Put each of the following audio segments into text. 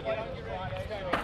One, two.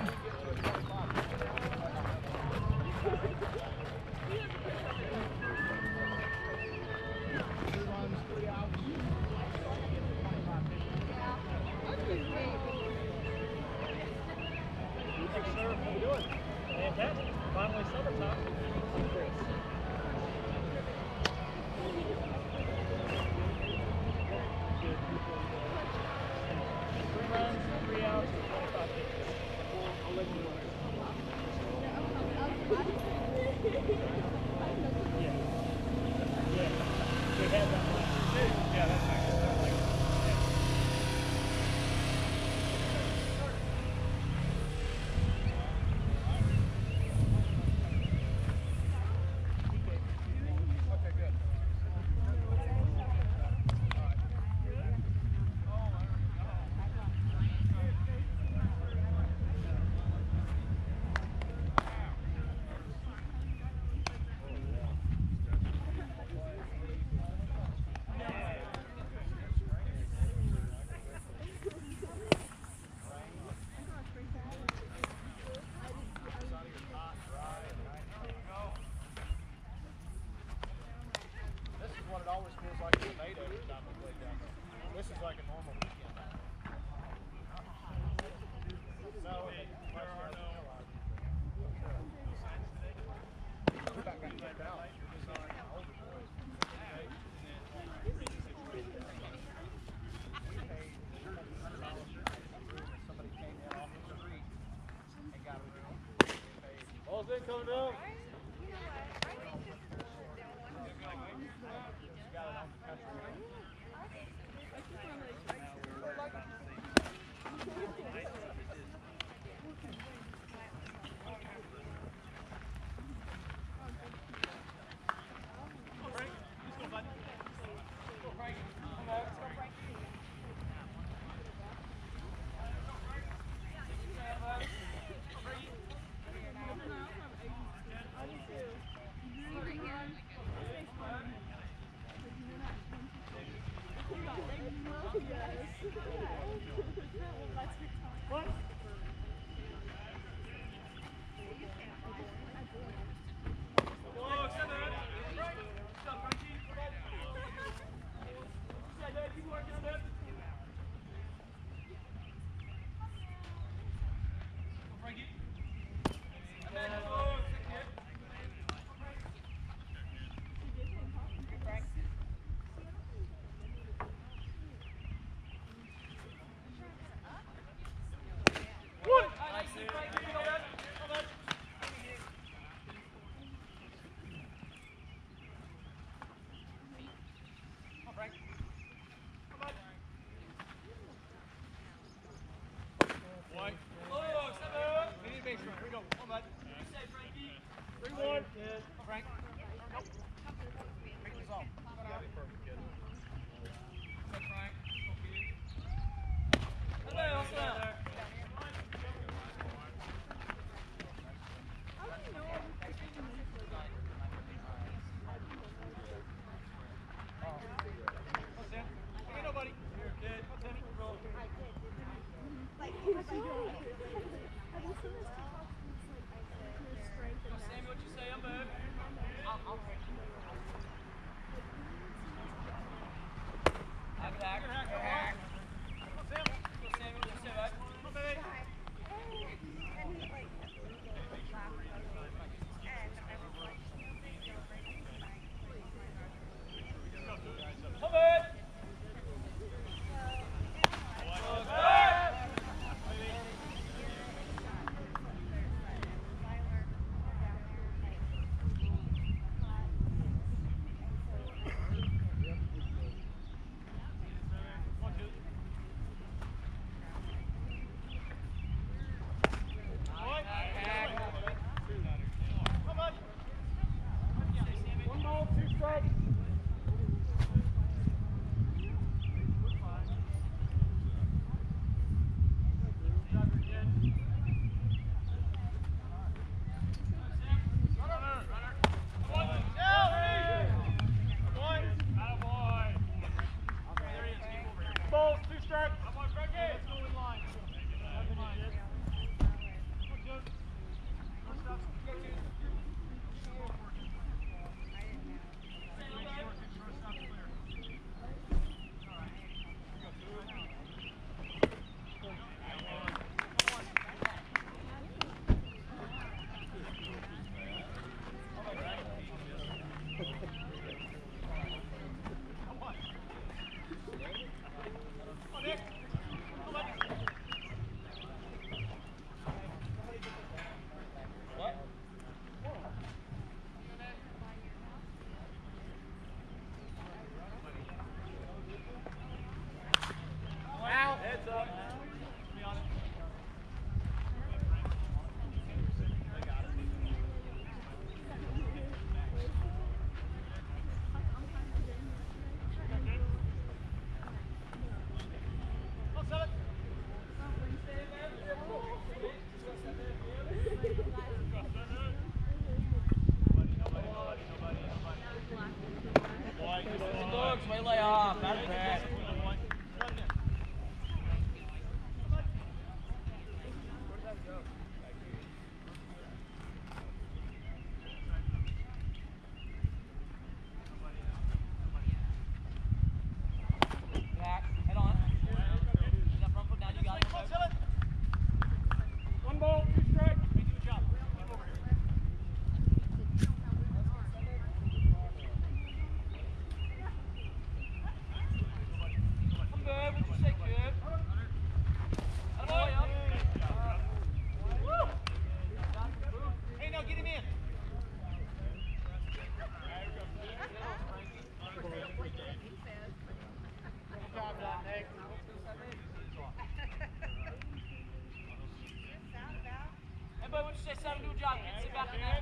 Seven, do a job. Get sit back in there.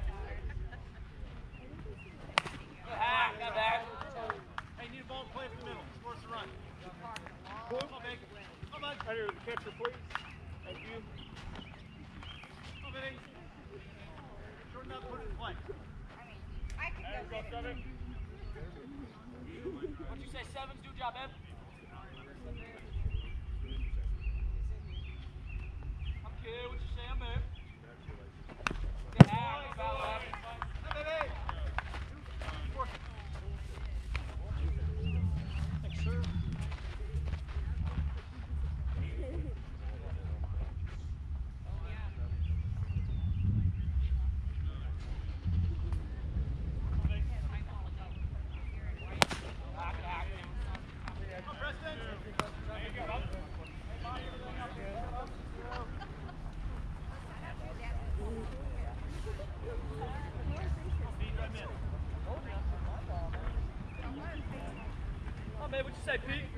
Good hack, got back. Hey, need a ball play from the middle. Force the run. Come on, Big. Come on. Right here, the catcher, please. Thank you. Come on, Big. Shorten up, put it in play. I could There go we go, seven. What'd you say, sevens, do job, Ev? I'm good. What you say, I'm Ev. Foul, Ev. Hey, baby. Force it. Thanks, sir. Hack, hack. Come on, Preston. Babe. What you say, Pete?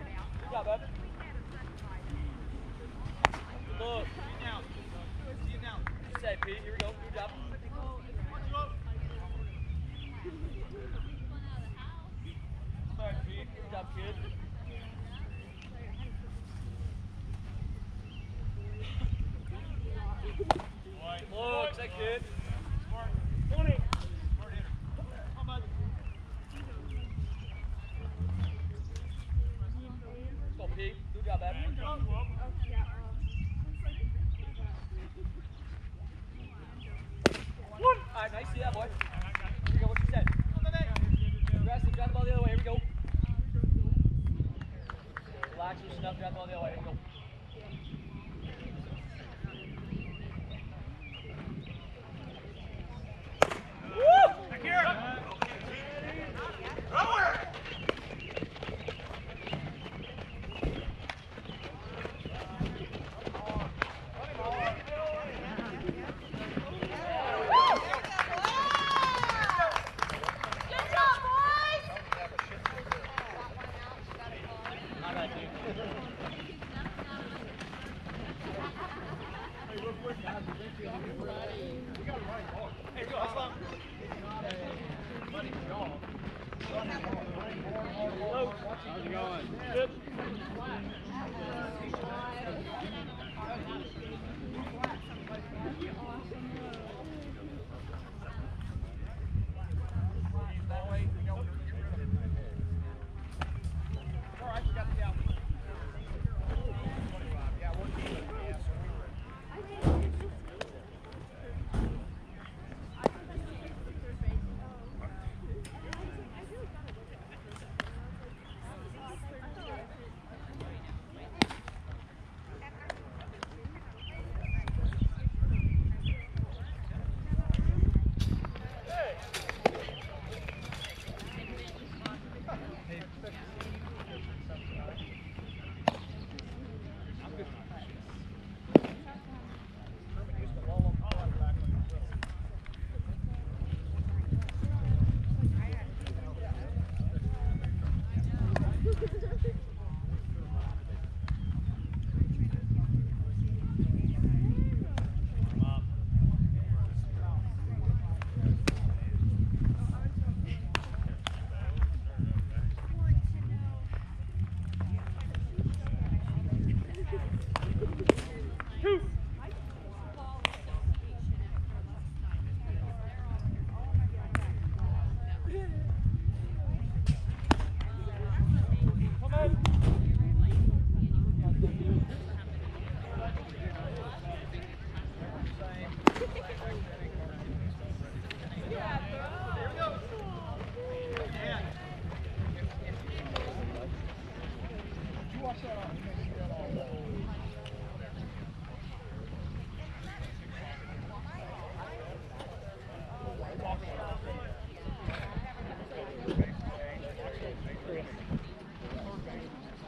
家做另外一个。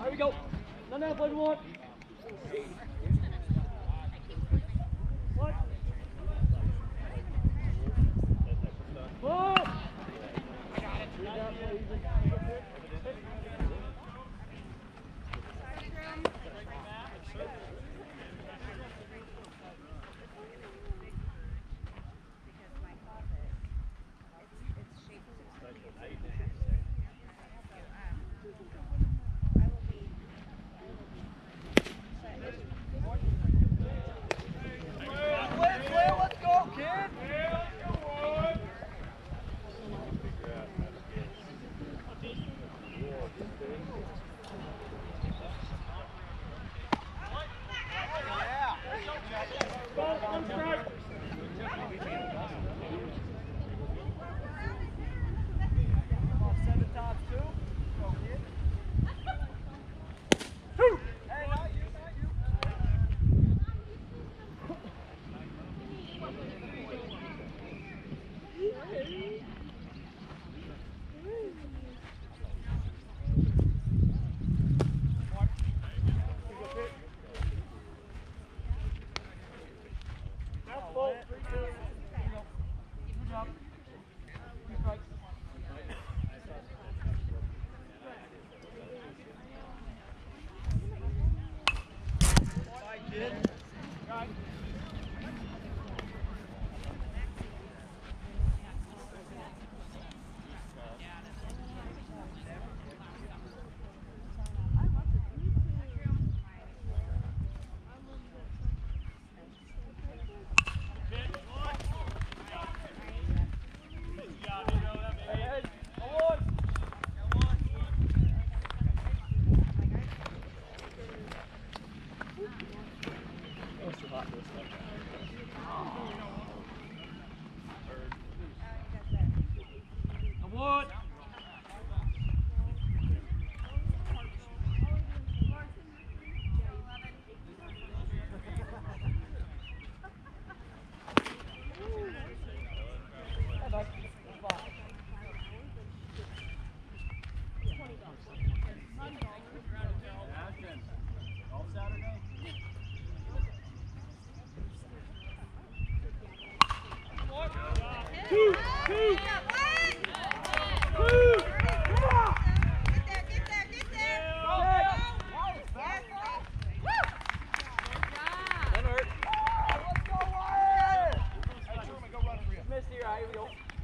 Here we go. None of one. Thanks,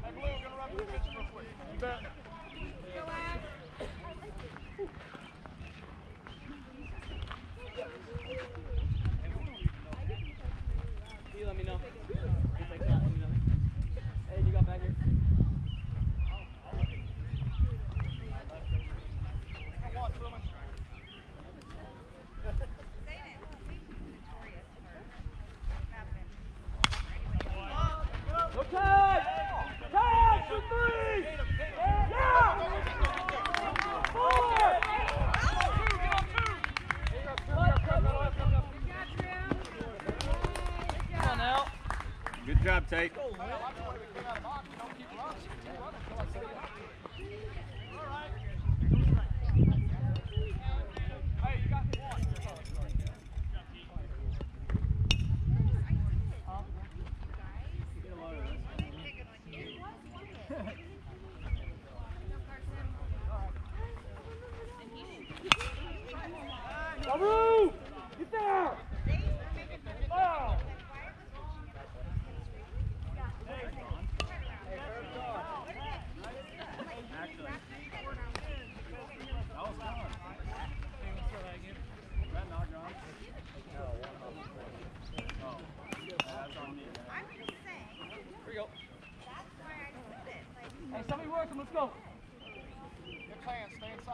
That glue gonna rub the pitch real quick. You bet. Uptight.